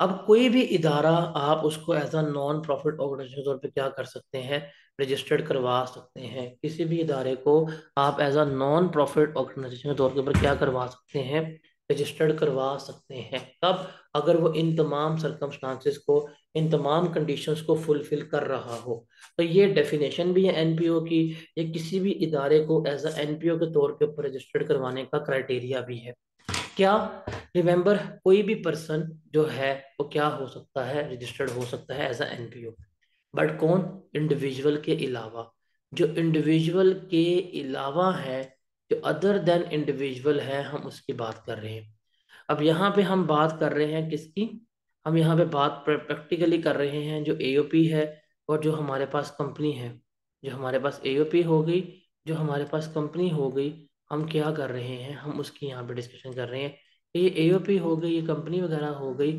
अब कोई भी इदारा आप उसको as a non profit organisation के तौर पे क्या कर सकते हैं? रजिस्टर्ड करवा सकते हैं। किसी भी इदारे को आप as a non profit organisation के तौर के ऊपर क्या करवा सकते हैं? रजिस्टर्ड करवा सकते हैं। कब अगर वो इन तमाम सरकमस्टांसिस को, इन तमाम कंडीशंस को फुलफिल कर रहा हो तो ये डेफिनेशन भी है एनपीओ की। ये किसी भी इदारे को एज अ एनपीओ के तौर के ऊपर रजिस्टर्ड करवाने का क्राइटेरिया भी है। क्या रिमेंबर कोई भी पर्सन जो है, वो क्या हो सकता है? रजिस्टर्ड हो सकता है एज अ एनपीओ बट कौन? इंडिविजुअल के अलावा। जो इंडिविजुअल के अलावा है, जो अदर देन इंडिविजुअल है, हम उसकी बात कर रहे हैं। अब यहाँ पे हम बात कर रहे हैं किसकी? हम यहाँ पे बात प्रैक्टिकली कर रहे हैं जो एओपी है और जो हमारे पास कंपनी है। जो हमारे पास एओपी हो गई, जो हमारे पास कंपनी हो गई, हम क्या कर रहे हैं? हम उसकी यहाँ पे डिस्कशन कर रहे हैं। ये एओपी हो गई, ये कंपनी वगैरह हो गई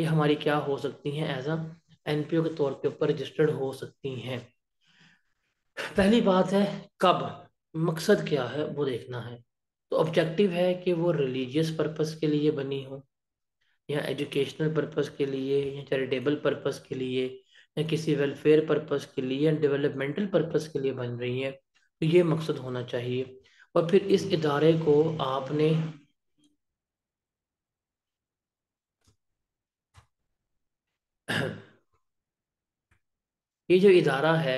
ये हमारी क्या हो सकती हैं एज अ एनपीओ के तौर के ऊपर रजिस्टर्ड हो सकती हैं। पहली बात है कब? मकसद क्या है? वो देखना है। तो ऑब्जेक्टिव है कि वो रिलीजियस पर्पस के लिए बनी हो, या एजुकेशनल पर्पस के लिए, या चैरिटेबल पर्पस के लिए, या किसी वेलफेयर पर्पस के लिए, या डेवलपमेंटल पर्पस के लिए बन रही है। तो ये मकसद होना चाहिए। और फिर इस इदारे को आपने ये जो इदारा है,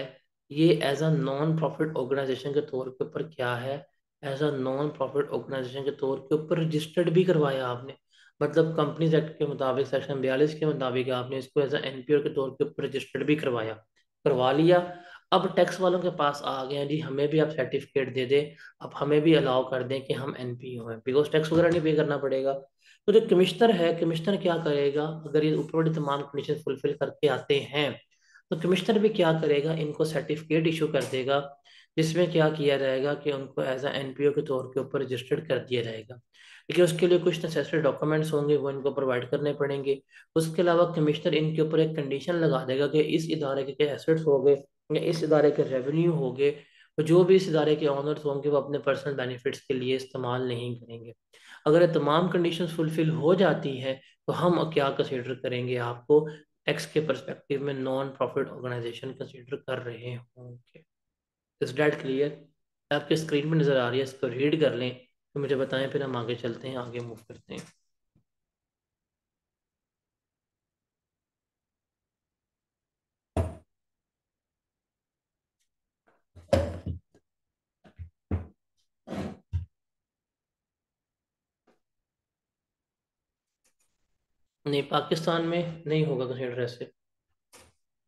ये as a non profit organisation के तौर के ऊपर क्या है? As a non profit organisation के तौर के ऊपर रजिस्टर्ड भी करवाया आपने। मतलब कंपनीज़ एक्ट के मुताबिक सेक्शन बयालीस के मुताबिक आपने इसको एज एनपीओ के तौर के ऊपर रजिस्टर्ड भी करवाया। करवा लिया अब टैक्स वालों के पास आ गए हैं। जी, हमें भी आप सर्टिफिकेट दे दें। अब हमें भी अलाउ कर दें कि हम एनपीओ हैं। बिकॉज़ टैक्स वगैरह नहीं पे करना पड़ेगा। तो जो कमिश्नर है कमिश्नर क्या करेगा? अगर ये ऊपर तमाम कंडीशन फुलफिल करके आते हैं तो कमिश्नर भी क्या करेगा? इनको सर्टिफिकेट इशू कर देगा, जिसमें क्या किया जाएगा कि उनको एज ए एनपीओ के तौर के ऊपर रजिस्टर्ड कर दिया जाएगा। लेकिन उसके लिए कुछ नेसेसरी डॉक्यूमेंट्स होंगे, वो इनको प्रोवाइड करने पड़ेंगे। उसके अलावा कमिश्नर इनके ऊपर एक कंडीशन लगा देगा कि इस इदारे के क्या एसेट्स हो गए या इस इदारे के रेवेन्यू हो गए जो भी इस इदारे के ऑनर्स होंगे वो अपने पर्सनल बेनिफिट्स के लिए इस्तेमाल नहीं करेंगे। अगर ये तमाम कंडीशंस फुलफिल हो जाती हैं तो हम क्या कंसिडर करेंगे? आपको टैक्स के परस्पेक्टिव में नॉन प्रॉफिट ऑर्गेनाइजेशन कंसिडर कर रहे होंगे। इज़ डेट क्लियर आपके स्क्रीन पर नज़र आ रही है, इसको रीड कर लें तो मुझे बताएँ, फिर हम आगे चलते हैं, आगे मूव करते हैं। नहीं, पाकिस्तान में नहीं होगा कंसिडर ऐसे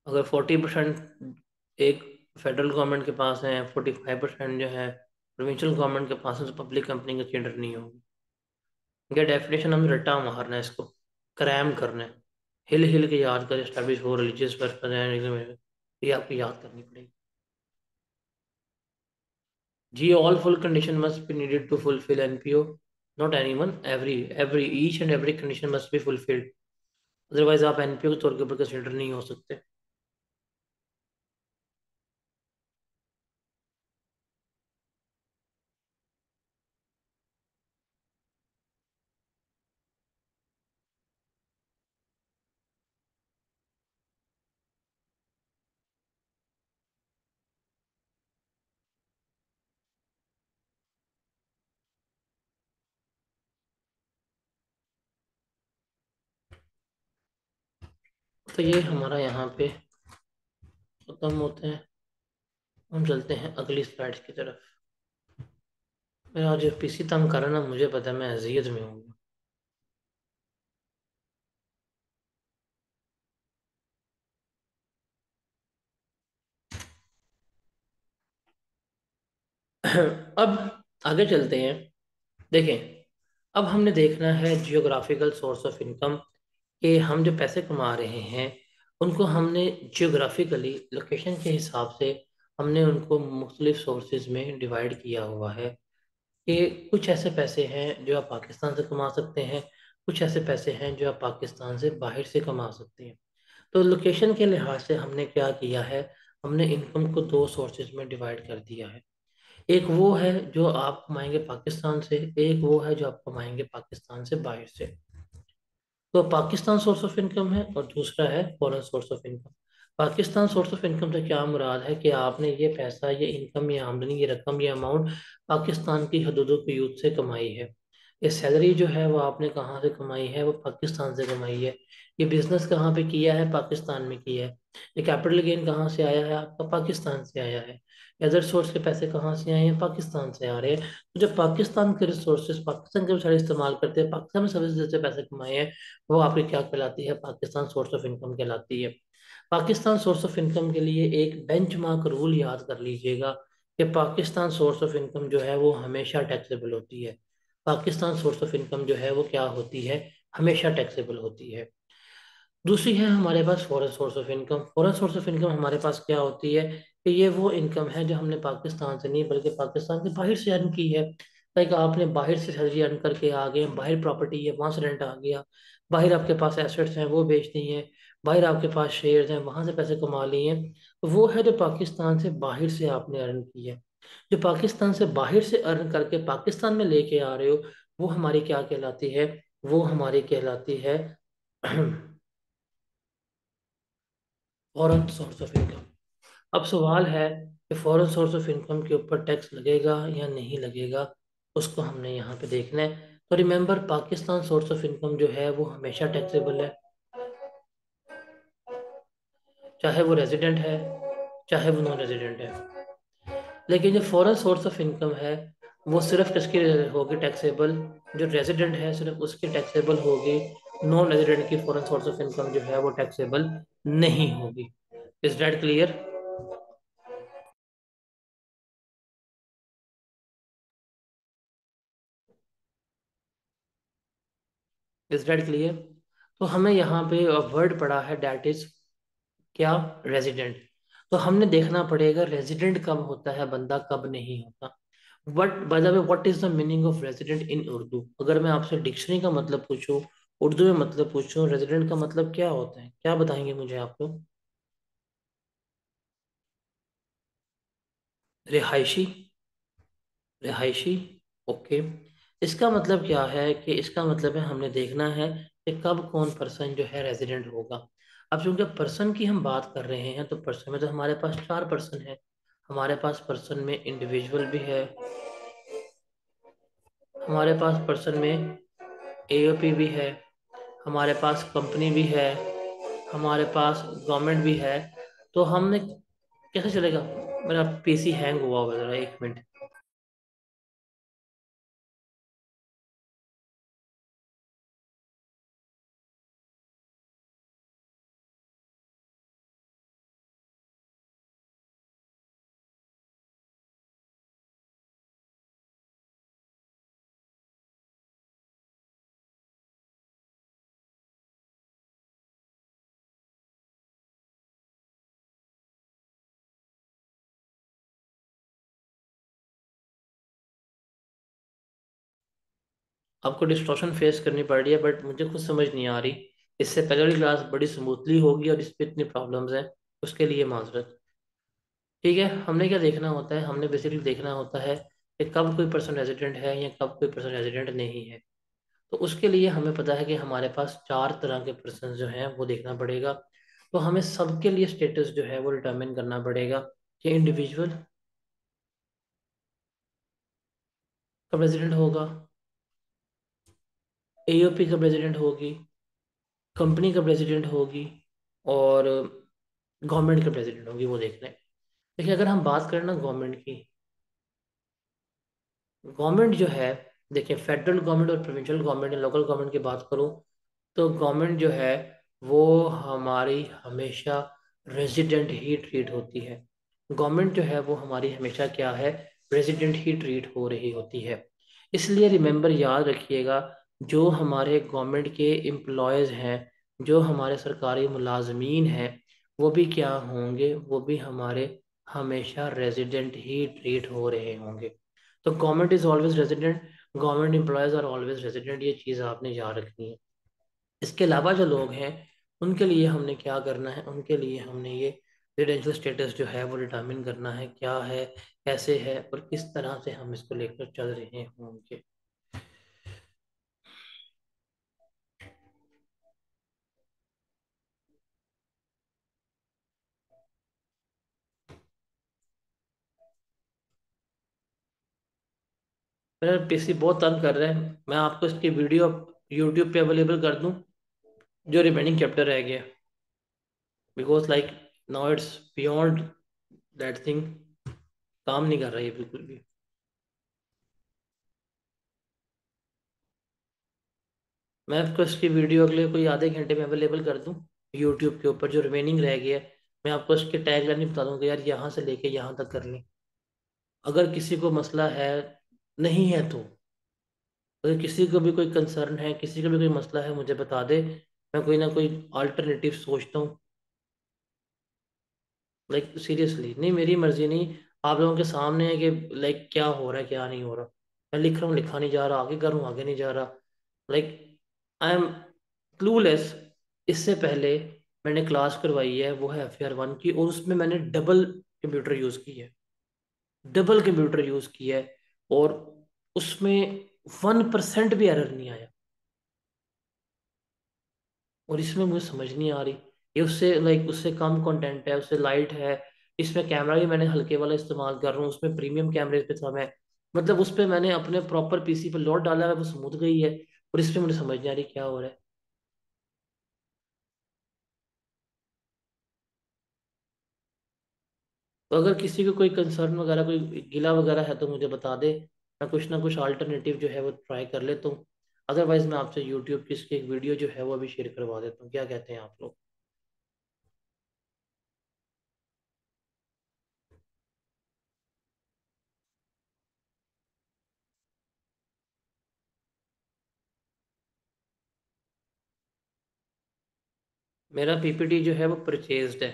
अगर फोर्टी परसेंट एक फेडरल गवर्नमेंट के पास है फोर्टी फाइव परसेंट जो है प्रोविंशियल गवर्नमेंट के पास है तो पब्लिक कंपनी का कंसिडर नहीं होगी। ये डेफिनेशन हम रट्टा मारना है इसको क्रैम करना है। हिल हिल के याद कर स्टैब्लिश हो रिलीजियस पर्पज ये आपको याद करनी पड़ेगी। जी all full condition must be needed to fulfil NPO not anyone every every each and every condition must be fulfilled otherwise आप एनपीओ के तौर के ऊपर कंसिडर नहीं हो सकते। तो ये हमारा यहाँ पे ख़त्म होते हैं। हम चलते हैं अगली स्लाइड की तरफ़। मेरा जो पीसी तंग कर रहा ना, मुझे पता है, मैं अजियत में हूँ। अब आगे चलते हैं। देखें, अब हमने देखना है जियोग्राफिकल सोर्स ऑफ़ इनकम कि हम जो पैसे कमा रहे हैं, उनको हमने जियोग्राफिकली लोकेशन के हिसाब से हमने उनको मुख्तलिफ़ सोर्सेज में डिवाइड किया हुआ है कि कुछ ऐसे पैसे हैं जो आप पाकिस्तान से कमा सकते हैं, कुछ ऐसे पैसे हैं जो आप पाकिस्तान से बाहर से कमा सकते हैं। तो लोकेशन के लिहाज से हमने क्या किया है? हमने इनकम को दो सोर्सेज में डिवाइड कर दिया है। एक वो है जो आप कमाएँगे पाकिस्तान से, एक वो है जो आप कमाएँगे पाकिस्तान से बाहर से। तो पाकिस्तान सोर्स ऑफ़ इनकम है और दूसरा है foreign source of income Pakistan source of income से क्या मुराद है कि आपने ये पैसा, ये इनकम ये आमदनी, ये रकम, ये अमाउंट पाकिस्तान की हदूदों के यूथ से कमाई है। ये सैलरी जो है वो आपने कहाँ से कमाई है? वो पाकिस्तान से कमाई है। ये बिज़नेस कहाँ पे किया है? पाकिस्तान में किया है। ये कैपिटल गेन कहाँ से आया है? आपका पाकिस्तान से आया है। अदर सोर्स के पैसे कहाँ से आए हैं? पाकिस्तान से आ रहे हैं। तो जब पाकिस्तान के रिसोर्सेज पाकिस्तान के सारे इस्तेमाल करते हैं, पाकिस्तान में सर्विस से पैसे कमाए हैं, वो आपकी क्या कहलाती है? पाकिस्तान सोर्स ऑफ़ इनकम कहलाती है। पाकिस्तान सोर्स ऑफ़ इनकम के लिए एक बेंच रूल याद कर लीजिएगा कि पाकिस्तान सोर्स ऑफ़ इनकम जो है वो हमेशा टैक्सेबल होती है। पाकिस्तान सोर्स ऑफ़ इनकम जो है वो क्या होती है? हमेशा टैक्सेबल होती है। दूसरी है हमारे पास foreign source of income foreign source of income हमारे पास क्या होती है कि ये वो इनकम है जो हमने पाकिस्तान से नहीं, बल्कि पाकिस्तान के बाहर से अर्न की है। लाइक आपने बाहर से सैलरी अर्न करके आ गए, बाहर प्रॉपर्टी है, वहाँ से रेंट आ गया। बाहर आपके पास एसेट्स हैं, वो बेच दी हैं। बाहर आपके पास शेयर्स हैं, वहाँ से पैसे कमा लिए हैं। वो है जो पाकिस्तान से बाहर से आपने अर्न की है। जो पाकिस्तान से बाहर से अर्न करके पाकिस्तान में लेके आ रहे हो, वो हमारी क्या कहलाती है? वो हमारी कहलाती है फॉरेन सोर्स ऑफ़ इनकम अब सवाल है कि फॉरेन सोर्स ऑफ़ इनकम के ऊपर टैक्स लगेगा या नहीं लगेगा, उसको हमने यहाँ पे देखना है। तो remember Pakistan source of income जो है, वो हमेशा टैक्सेबल है। चाहे वो रेजिडेंट है, चाहे वो नॉन रेजिडेंट है। लेकिन जो फॉरेन सोर्स ऑफ़ इनकम है, वो सिर्फ़ किसकी होगी टैक्सेबल जो रेजिडेंट है, सिर्फ़ उसकी टैक्सेबल होगी। नॉन रेजिडेंट की फॉरेन सोर्स ऑफ़ इनकम जो है, वो टैक्सेबल नहीं होगी। Is that clear is that clear तो हमें यहाँ पे वर्ड पड़ा है डेट इज़ क्या? रेजिडेंट तो हमने देखना पड़ेगा रेजिडेंट कब होता है, बंदा कब नहीं होता। But by the is the meaning of resident in Urdu अगर मैं आपसे डिक्शनरी का मतलब पूछूँ उर्दू में मतलब पूछूँ रेजिडेंट का मतलब क्या होता है? क्या बताएँगे मुझे आप लोग? रिहायशी। रिहायशी ओके इसका मतलब क्या है कि इसका मतलब है हमने देखना है कि कब कौन पर्सन जो है रेजिडेंट होगा। अब चूँकि पर्सन की हम बात कर रहे हैं तो पर्सन में तो हमारे पास चार पर्सन है। हमारे पास पर्सन में इंडिविजुअल भी है। हमारे पास पर्सन में एओपी भी है। हमारे पास कंपनी भी है। हमारे पास गवर्नमेंट भी है। तो हमने कैसे चलेगा? मेरा पीसी हैंग हुआ हुआ जरा एक मिनट आपको डिस्टॉर्शन फेस करनी पड़ रही है बट मुझे खुद समझ नहीं आ रही। इससे पहले वाली क्लास बड़ी स्मूथली होगी और इस पर इतनी प्रॉब्लम्स हैं, उसके लिए माजरत। ठीक है, हमने क्या देखना होता है? हमने बेसिकली देखना होता है कि कब कोई पर्सन रेजिडेंट है या कब कोई पर्सन रेजिडेंट नहीं है। तो उसके लिए हमें पता है कि हमारे पास चार तरह के पर्सन जो हैं, वो देखना पड़ेगा। तो हमें सबके लिए स्टेटस जो है, वो डिटर्मिन करना पड़ेगा कि इंडिविजुअल कब रेजिडेंट होगा। एओपी का रेजिडेंट होगी कंपनी का रेजिडेंट होगी और गवर्नमेंट का रेजिडेंट होगी, वो देखना है। देखिए, अगर हम बात करें ना गवर्नमेंट की गवर्नमेंट जो है, देखिए फेडरल गवर्नमेंट और प्रोविंशियल गवर्नमेंट या लोकल गवर्नमेंट की बात करूँ तो गवर्नमेंट जो है, वो हमारी हमेशा रेजिडेंट ही ट्रीट होती है। गवर्नमेंट जो है, वो हमारी हमेशा क्या है रेजिडेंट ही ट्रीट हो रही होती है। इसलिए रिमेंबर याद रखिएगा जो हमारे गवर्नमेंट के एम्प्लॉयज़ हैं, जो हमारे सरकारी मुलाजमीन हैं, वो भी क्या होंगे? वो भी हमारे हमेशा रेजिडेंट ही ट्रीट हो रहे होंगे। तो government is always resident government employees are always resident ये चीज़ आपने याद रखनी है। इसके अलावा जो लोग हैं, उनके लिए हमने क्या करना है? उनके लिए हमने ये रेजिडेंशियल स्टेटस जो है, वो डिटर्मिन करना है, क्या है, कैसे है और किस तरह से हम इसको लेकर चल रहे होंगे। मेरा पीसी बहुत तंग कर रहा है। मैं आपको इसकी वीडियो यूट्यूब पे अवेलेबल कर दूँ, जो रिमेनिंग चैप्टर रह गया। Because like now it's beyond that thing काम नहीं कर रही है बिल्कुल भी। मैं आपको इसकी वीडियो अगले कोई आधे घंटे में अवेलेबल कर दूँ यूट्यूब के ऊपर जो रिमेनिंग रह गया। है मैं आपको इसके टैग लाइन बता दूँगा यार यहाँ से लेके यहाँ तक कर लें अगर किसी को मसला है नहीं है तो। अगर किसी को भी कोई कंसर्न है, किसी को भी कोई मसला है, मुझे बता दे। मैं कोई ना कोई अल्टरनेटिव सोचता हूँ। लाइक सीरियसली नहीं, मेरी मर्ज़ी नहीं। आप लोगों के सामने है कि लाइक क्या हो रहा है, क्या नहीं हो रहा। मैं लिख रहा हूँ, लिखा नहीं जा रहा, आगे कर करूँ आगे नहीं जा रहा। लाइक आई एम क्लूलेस इससे पहले मैंने क्लास करवाई है, वो है एफ़ आर वन की, और उसमें मैंने डबल कंप्यूटर यूज़ की है। डबल कंप्यूटर यूज़ किया है। और उसमें वन परसेंट भी एरर नहीं आया। और इसमें मुझे समझ नहीं आ रही। ये उससे लाइक उससे कम कंटेंट है, उससे लाइट है। इसमें कैमरा भी मैंने हल्के वाला इस्तेमाल कर रहा हूँ, उसमें प्रीमियम कैमरे पे था मैं। मतलब उस पर मैंने अपने प्रॉपर पीसी पे लोड डाला है, वो स्मूथ गई है। और इसमें मुझे समझ नहीं आ रही क्या हो रहा है। तो अगर किसी को कोई कंसर्न वगैरह, कोई गिला वगैरह है तो मुझे बता दे। मैं कुछ ना कुछ अल्टरनेटिव जो है वो ट्राई कर लेता हूँ। अदरवाइज़ मैं आपसे यूट्यूब की इसकी एक वीडियो जो है वो अभी शेयर करवा देता हूँ। क्या कहते हैं आप लोग? मेरा पीपीटी जो है वो परचेज्ड है।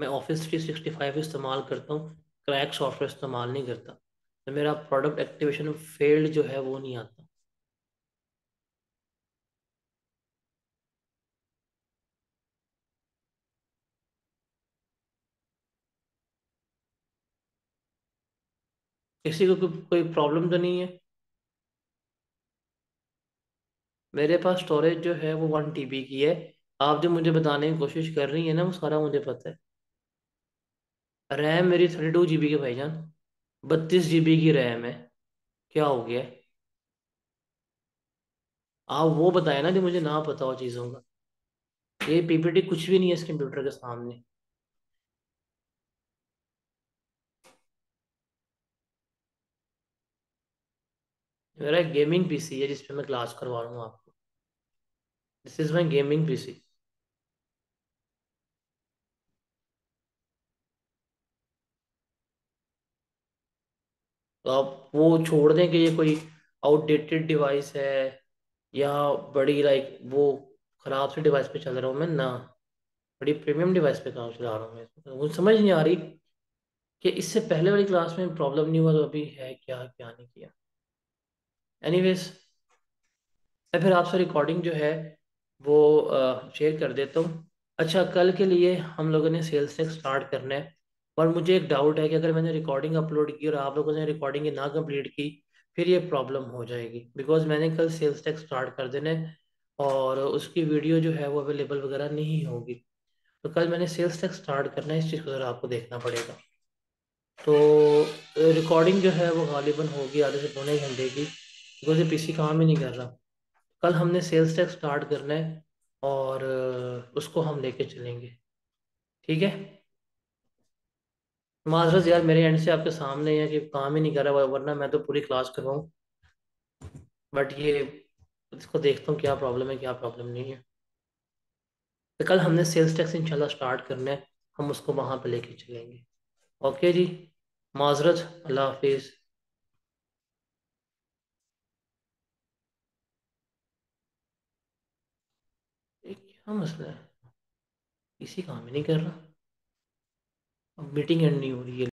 मैं ऑफ़िस थ्री सिक्सटी फाइव इस्तेमाल करता हूँ क्रैक सॉफ्टवेयर इस्तेमाल नहीं करता। तो मेरा प्रोडक्ट एक्टिवेशन फेल्ड जो है वो नहीं आता। किसी को कोई कोई प्रॉब्लम तो नहीं है? मेरे पास स्टोरेज जो है वो वन टीबी की है। आप जो मुझे बताने की कोशिश कर रही है ना, वो सारा मुझे पता है। रैम मेरी थर्टी टू जी बी की भाईजान। बत्तीस जी बी की रैम है। क्या हो गया? आप वो बताए ना जो मुझे ना पता हो चीज़ों का। ये पीपीटी कुछ भी नहीं है इस कंप्यूटर के सामने। मेरा गेमिंग पीसी है जिसपे मैं क्लास करवा रहा हूँ आपको। This is my gaming PC तो आप वो छोड़ दें कि ये कोई आउटडेटेड डिवाइस है या बड़ी लाइक वो ख़राब सी डिवाइस पे चल रहा हूँ मैं, ना। बड़ी प्रीमियम डिवाइस पे काम चला रहा हूँ मैं तो मुझे समझ नहीं आ रही कि इससे पहले वाली क्लास में प्रॉब्लम नहीं हुआ तो अभी है क्या क्या नहीं किया। एनीवेज मैं फिर आपसे रिकॉर्डिंग जो है वो शेयर कर देता हूँ। अच्छा कल के लिए हम लोगों ने सेल्स टैक्स स्टार्ट करना है। और मुझे एक डाउट है कि अगर मैंने रिकॉर्डिंग अपलोड की और आप लोगों ने रिकॉर्डिंग ना कंप्लीट की, फिर ये प्रॉब्लम हो जाएगी। बिकॉज़ मैंने कल सेल्स टैक्स स्टार्ट कर देने और उसकी वीडियो जो है वो अवेलेबल वगैरह नहीं होगी। तो कल मैंने सेल्स टैक्स स्टार्ट करना है, इस चीज़ को ज़रा आपको देखना पड़ेगा। तो रिकॉर्डिंग जो है वो गालिबन होगी आधे से पौने घंटे की बिकॉज़ ये पीसी काम ही नहीं कर रहा। कल हमने सेल्स टैक्स स्टार्ट करना है और उसको हम लेके चलेंगे। ठीक है? माजरत यार, मेरे एंड से आपके सामने है कि काम ही नहीं कर रहा वरना मैं तो पूरी क्लास करवाऊँ। बट ये, इसको देखता हूँ क्या प्रॉब्लम है, क्या प्रॉब्लम नहीं है। तो कल हमने सेल्स टैक्स इंशाल्लाह स्टार्ट करना है, हम उसको वहाँ पे लेके चलेंगे। ओके जी? माजरत, अल्लाह हाफिज़। क्या मसला है? इसी काम ही नहीं कर रहा। मीटिंग एंड नहीं हो रही है।